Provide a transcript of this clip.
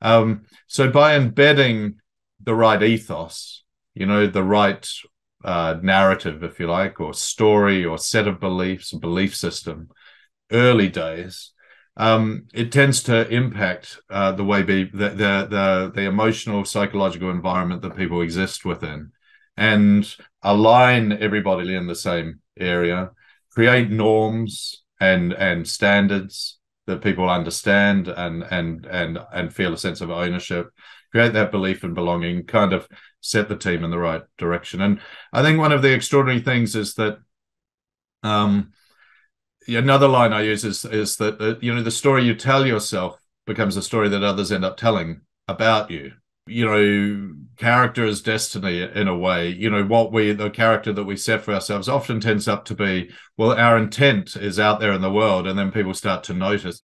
Um, so by embedding the right ethos, you know, the right uh, narrative, if you like, or story or set of beliefs, belief system, early days, um, it tends to impact uh, the way be the, the, the the emotional psychological environment that people exist within, and align everybody in the same area, create norms and and standards that people understand and and and and feel a sense of ownership, create that belief and belonging, kind of set the team in the right direction. And I think one of the extraordinary things is that um another line I use is is that uh, you know the story you tell yourself becomes a story that others end up telling about you. You know, character is destiny in a way. You know, what we the character that we set for ourselves often tends up to be well, our intent is out there in the world, and then people start to notice.